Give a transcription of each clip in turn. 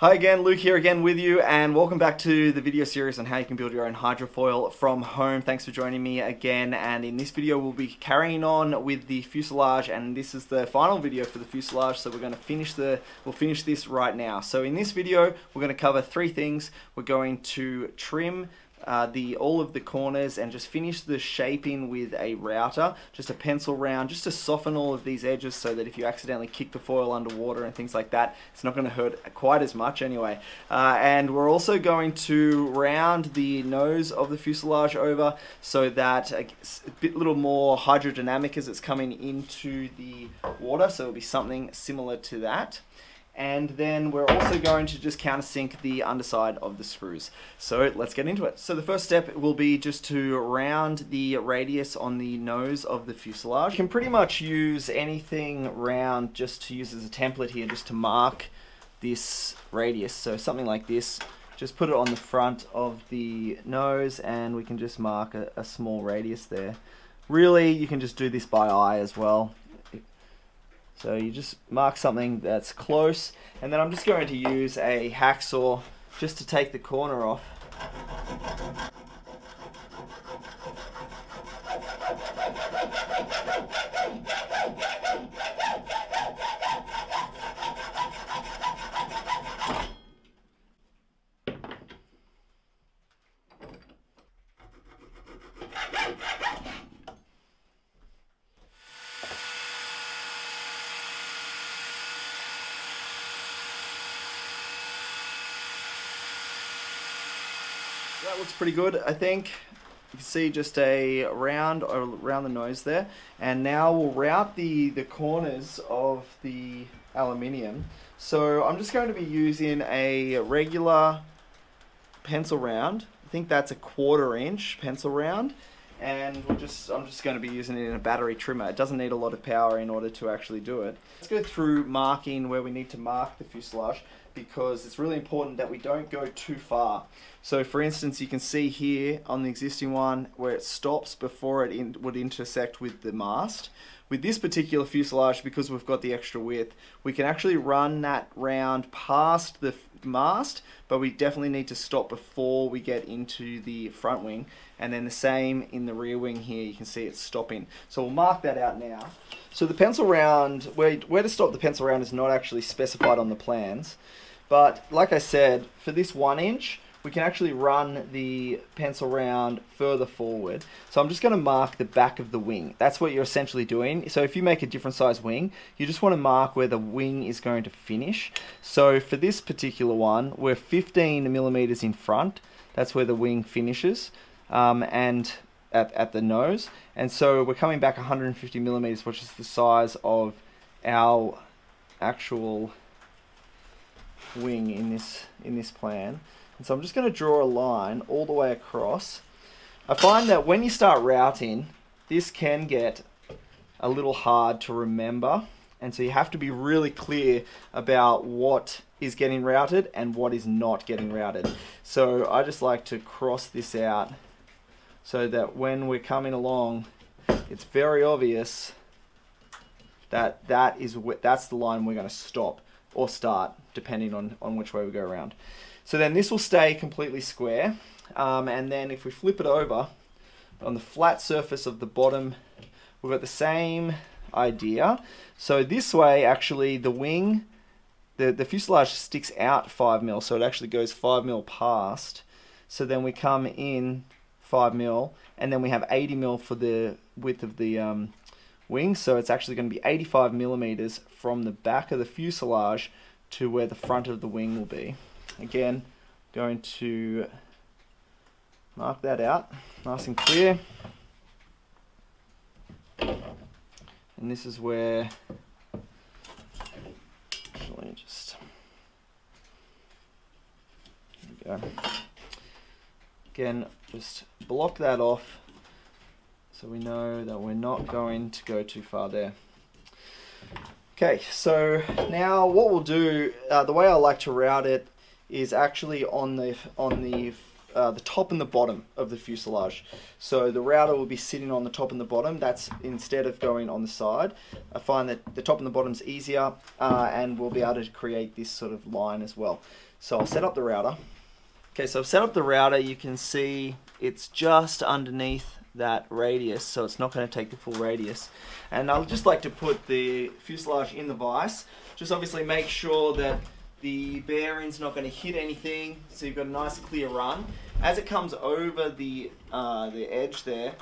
Hi again, Luke here again with you, and welcome back to the video series on how you can build your own hydrofoil from home. Thanks for joining me again, and in this video we'll be carrying on with the fuselage, and this is the final video for the fuselage, so we're going to finish the, we'll finish this right now. So in this video, we're going to cover three things. We're going to trim uh, the all of the corners and just finish the shaping with a router, just a pencil round, just to soften all of these edges so that if you accidentally kick the foil underwater and things like that, it's not going to hurt quite as much anyway. Uh, and we're also going to round the nose of the fuselage over so that it's a bit little more hydrodynamic as it's coming into the water, so it'll be something similar to that and then we're also going to just countersink the underside of the screws. So let's get into it. So the first step will be just to round the radius on the nose of the fuselage. You can pretty much use anything round just to use as a template here, just to mark this radius. So something like this, just put it on the front of the nose and we can just mark a, a small radius there. Really, you can just do this by eye as well. So you just mark something that's close, and then I'm just going to use a hacksaw just to take the corner off. That looks pretty good, I think. You can see just a round around the nose there. And now we'll route the, the corners of the aluminium. So I'm just going to be using a regular pencil round. I think that's a quarter inch pencil round. And we'll just, I'm just going to be using it in a battery trimmer. It doesn't need a lot of power in order to actually do it. Let's go through marking where we need to mark the fuselage because it's really important that we don't go too far. So for instance, you can see here on the existing one where it stops before it in, would intersect with the mast. With this particular fuselage, because we've got the extra width, we can actually run that round past the mast, but we definitely need to stop before we get into the front wing. And then the same in the rear wing here, you can see it's stopping. So we'll mark that out now. So the pencil round, where, where to stop the pencil round is not actually specified on the plans. But like I said, for this one inch, we can actually run the pencil round further forward. So I'm just going to mark the back of the wing. That's what you're essentially doing. So if you make a different size wing, you just want to mark where the wing is going to finish. So for this particular one, we're 15 millimeters in front. That's where the wing finishes. Um, and at, at the nose. And so we're coming back 150 millimeters, which is the size of our actual wing in this in this plan. And so I'm just going to draw a line all the way across. I find that when you start routing, this can get a little hard to remember. And so you have to be really clear about what is getting routed and what is not getting routed. So I just like to cross this out so that when we're coming along, it's very obvious that that is that's the line we're going to stop or start, depending on, on which way we go around. So then this will stay completely square. Um, and then if we flip it over, on the flat surface of the bottom, we've got the same idea. So this way, actually, the wing, the, the fuselage sticks out 5 mil, so it actually goes 5 mil past. So then we come in 5 mil, and then we have 80 mil for the width of the um, wing. So it's actually going to be 85 millimeters from the back of the fuselage to where the front of the wing will be. Again, going to mark that out nice and clear. And this is where, actually just, there we go. Again, just block that off so we know that we're not going to go too far there. Okay, so now what we'll do, uh, the way I like to route it is actually on the on the uh, the top and the bottom of the fuselage. So the router will be sitting on the top and the bottom. That's instead of going on the side. I find that the top and the bottom is easier uh, and we'll be able to create this sort of line as well. So I'll set up the router. Okay, so I've set up the router. You can see it's just underneath that radius, so it's not going to take the full radius. And I'll just like to put the fuselage in the vise. Just obviously make sure that the bearing's not going to hit anything, so you've got a nice clear run. As it comes over the uh, the edge there,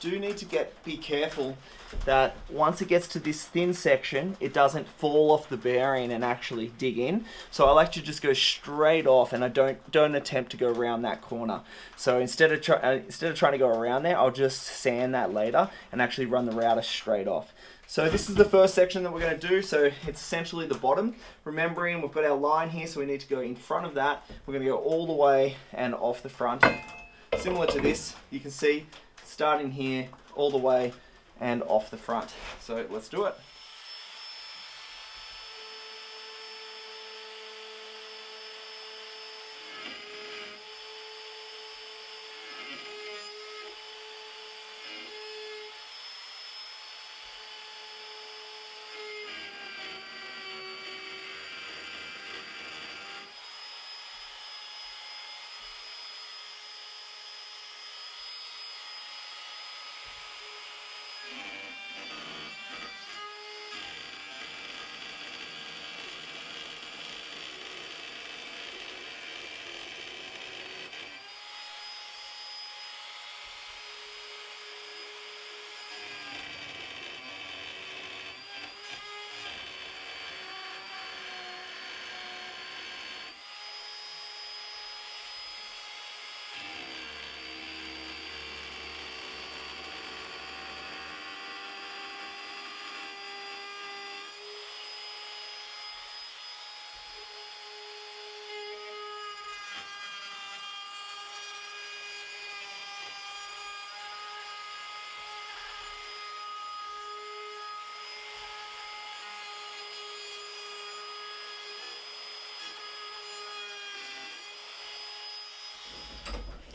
do need to get be careful that once it gets to this thin section, it doesn't fall off the bearing and actually dig in. So I like to just go straight off, and I don't don't attempt to go around that corner. So instead of try, uh, instead of trying to go around there, I'll just sand that later and actually run the router straight off. So this is the first section that we're going to do. So it's essentially the bottom. Remembering we've got our line here, so we need to go in front of that. We're going to go all the way and off the front. Similar to this, you can see starting here all the way and off the front. So let's do it.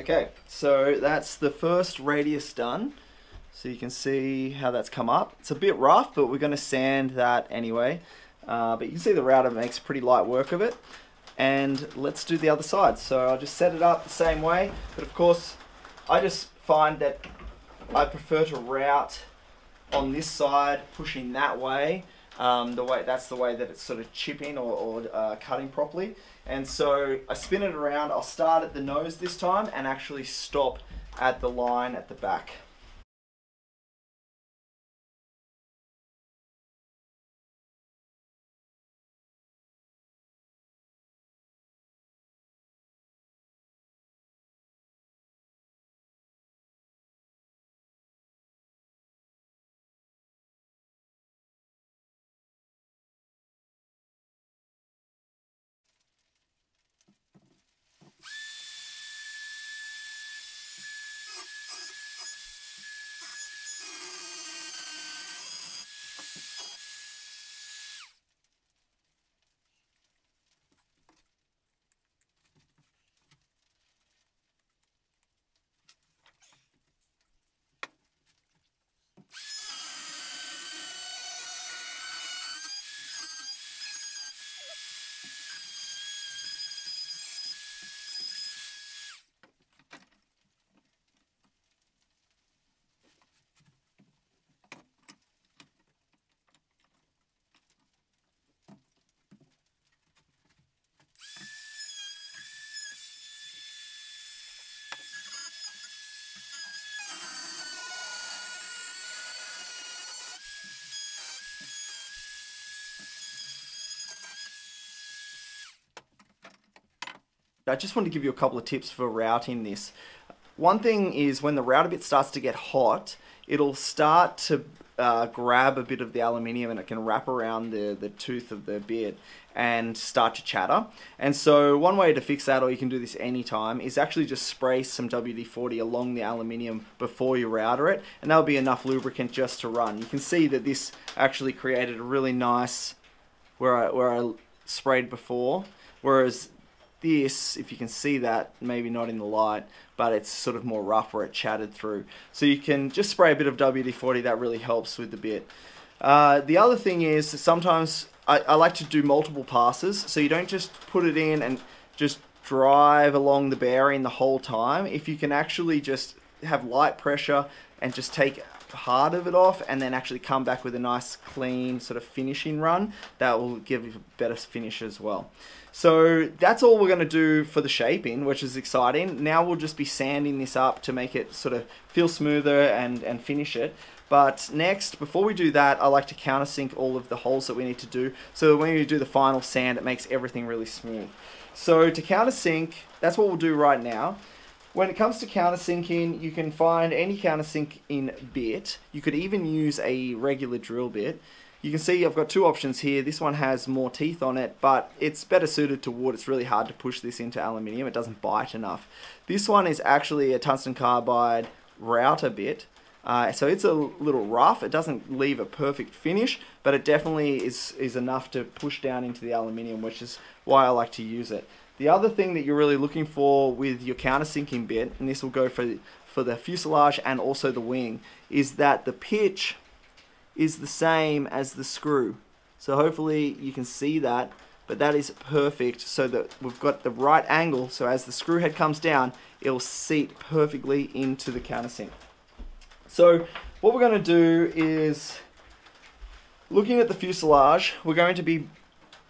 Okay, so that's the first radius done. So you can see how that's come up. It's a bit rough, but we're going to sand that anyway. Uh, but you can see the router makes pretty light work of it. And let's do the other side. So I'll just set it up the same way. But of course, I just find that I prefer to route on this side, pushing that way. Um, the way that's the way that it's sort of chipping or, or uh, cutting properly. And so I spin it around. I'll start at the nose this time and actually stop at the line at the back. I just want to give you a couple of tips for routing this. One thing is when the router bit starts to get hot, it'll start to uh, grab a bit of the aluminium and it can wrap around the, the tooth of the beard and start to chatter. And so one way to fix that, or you can do this anytime, is actually just spray some WD-40 along the aluminium before you router it, and that'll be enough lubricant just to run. You can see that this actually created a really nice, where I, where I sprayed before, whereas this, if you can see that, maybe not in the light, but it's sort of more rough where it chatted through. So you can just spray a bit of WD-40, that really helps with the bit. Uh, the other thing is sometimes I, I like to do multiple passes, so you don't just put it in and just drive along the bearing the whole time. If you can actually just have light pressure and just take part of it off and then actually come back with a nice clean sort of finishing run that will give you a better finish as well so that's all we're going to do for the shaping which is exciting now we'll just be sanding this up to make it sort of feel smoother and and finish it but next, before we do that, I like to countersink all of the holes that we need to do so when we do the final sand, it makes everything really smooth. So to countersink, that's what we'll do right now. When it comes to countersinking, you can find any countersink in bit. You could even use a regular drill bit. You can see I've got two options here. This one has more teeth on it, but it's better suited to wood. It's really hard to push this into aluminium. It doesn't bite enough. This one is actually a tungsten carbide router bit. Uh, so it's a little rough. It doesn't leave a perfect finish, but it definitely is, is enough to push down into the aluminium, which is why I like to use it. The other thing that you're really looking for with your countersinking bit, and this will go for, for the fuselage and also the wing, is that the pitch is the same as the screw. So hopefully you can see that, but that is perfect so that we've got the right angle, so as the screw head comes down, it'll seat perfectly into the countersink. So what we're going to do is, looking at the fuselage, we're going to be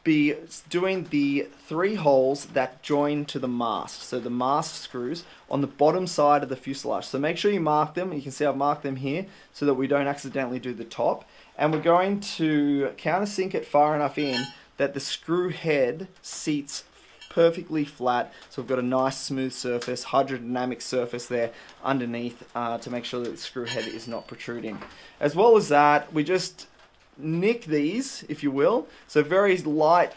be doing the three holes that join to the mast. So the mast screws on the bottom side of the fuselage. So make sure you mark them. You can see I've marked them here so that we don't accidentally do the top. And we're going to countersink it far enough in that the screw head seats perfectly flat. So we've got a nice smooth surface, hydrodynamic surface there underneath uh, to make sure that the screw head is not protruding. As well as that, we just nick these, if you will. So very light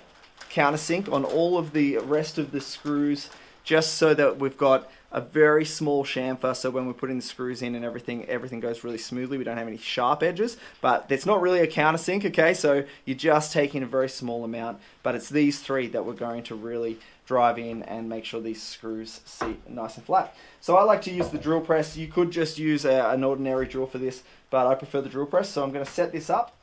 countersink on all of the rest of the screws, just so that we've got a very small chamfer so when we're putting the screws in and everything everything goes really smoothly we don't have any sharp edges. But it's not really a countersink okay? So you're just taking a very small amount but it's these three that we're going to really drive in and make sure these screws sit nice and flat. So I like to use the drill press. You could just use a, an ordinary drill for this but I prefer the drill press so I'm going to set this up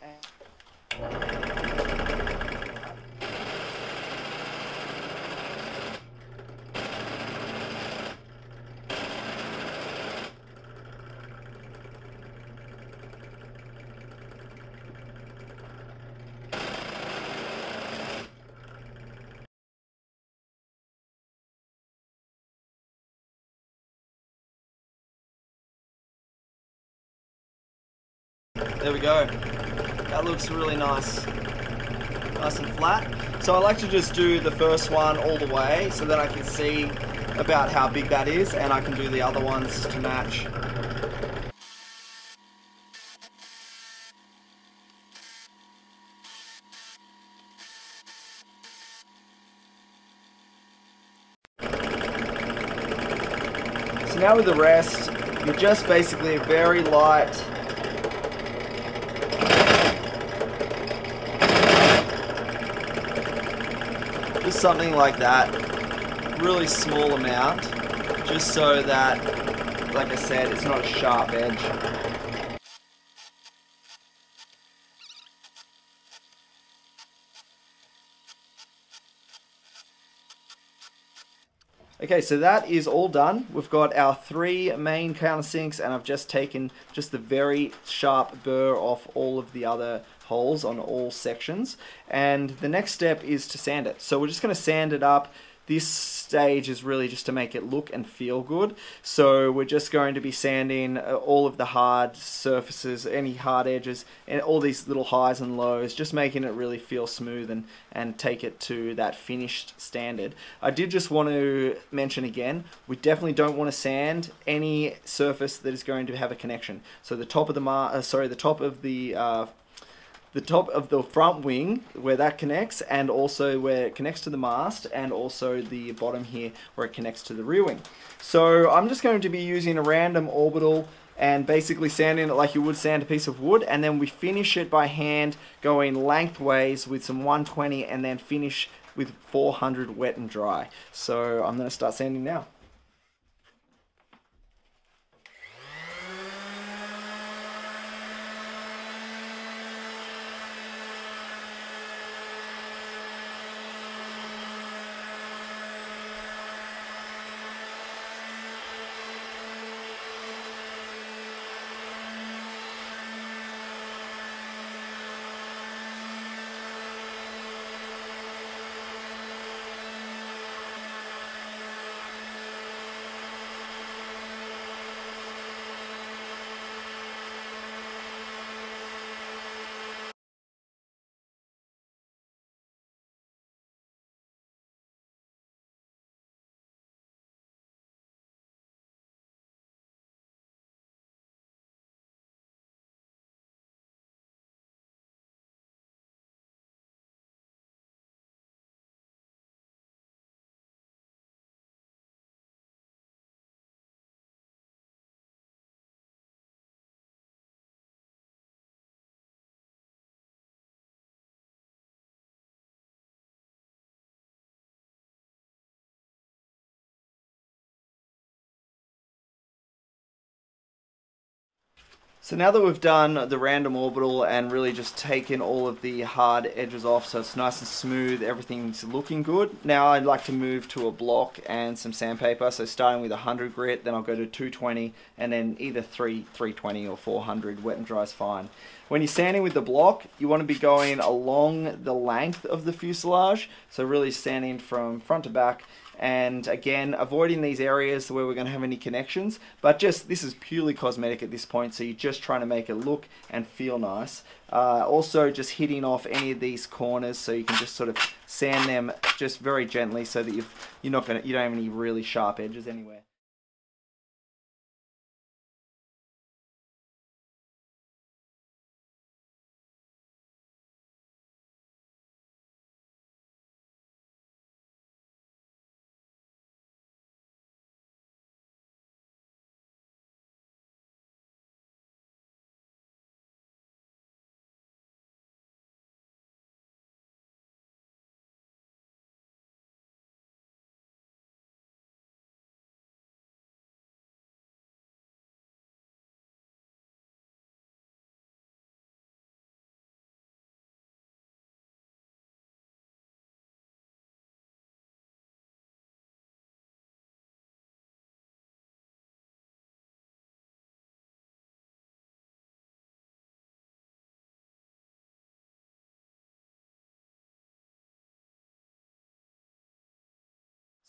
There we go. That looks really nice. Nice and flat. So I like to just do the first one all the way so that I can see about how big that is and I can do the other ones to match. So now with the rest, you're just basically a very light just something like that really small amount just so that like I said it's not a sharp edge Okay, so that is all done. We've got our three main countersinks and I've just taken just the very sharp burr off all of the other holes on all sections. And the next step is to sand it. So we're just going to sand it up. This stage is really just to make it look and feel good. So we're just going to be sanding uh, all of the hard surfaces, any hard edges, and all these little highs and lows, just making it really feel smooth and, and take it to that finished standard. I did just want to mention again, we definitely don't want to sand any surface that is going to have a connection. So the top of the, uh, sorry, the top of the uh, the top of the front wing where that connects and also where it connects to the mast and also the bottom here where it connects to the rear wing. So I'm just going to be using a random orbital and basically sanding it like you would sand a piece of wood and then we finish it by hand going lengthways with some 120 and then finish with 400 wet and dry. So I'm going to start sanding now. So now that we've done the random orbital and really just taken all of the hard edges off so it's nice and smooth, everything's looking good. Now I'd like to move to a block and some sandpaper. So starting with 100 grit, then I'll go to 220 and then either 3, 320 or 400, wet and dry is fine. When you're sanding with the block, you want to be going along the length of the fuselage. So really sanding from front to back and again avoiding these areas where we're going to have any connections but just this is purely cosmetic at this point so you're just trying to make it look and feel nice. Uh, also just hitting off any of these corners so you can just sort of sand them just very gently so that you've you're not going to you don't have any really sharp edges anywhere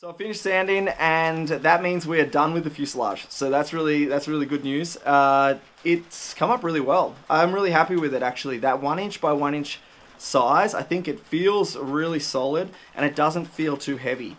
So I finished sanding, and that means we are done with the fuselage. So that's really that's really good news. Uh, it's come up really well. I'm really happy with it actually. That one inch by one inch size, I think it feels really solid, and it doesn't feel too heavy.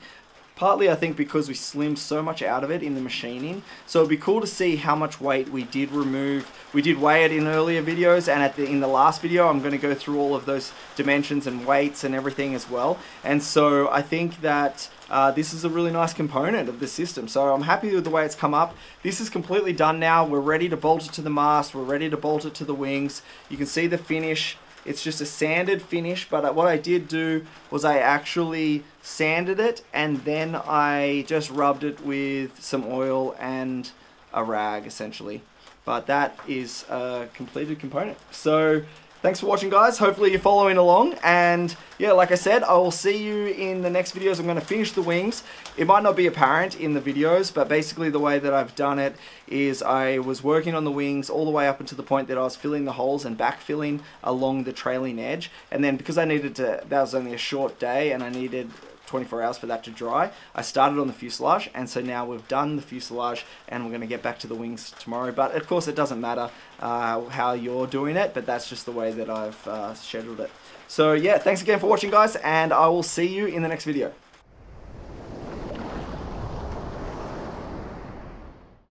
Partly, I think, because we slimmed so much out of it in the machining. So it'd be cool to see how much weight we did remove. We did weigh it in earlier videos, and at the, in the last video, I'm going to go through all of those dimensions and weights and everything as well. And so I think that uh, this is a really nice component of the system. So I'm happy with the way it's come up. This is completely done now. We're ready to bolt it to the mast. We're ready to bolt it to the wings. You can see the finish it's just a sanded finish, but uh, what I did do was I actually sanded it and then I just rubbed it with some oil and a rag essentially. But that is a completed component. So Thanks for watching guys, hopefully you're following along, and yeah, like I said, I will see you in the next videos. I'm going to finish the wings. It might not be apparent in the videos, but basically the way that I've done it is I was working on the wings all the way up until the point that I was filling the holes and backfilling along the trailing edge, and then because I needed to, that was only a short day, and I needed 24 hours for that to dry. I started on the fuselage and so now we've done the fuselage and we're going to get back to the wings tomorrow. But of course it doesn't matter uh, how you're doing it, but that's just the way that I've uh, scheduled it. So yeah, thanks again for watching guys and I will see you in the next video.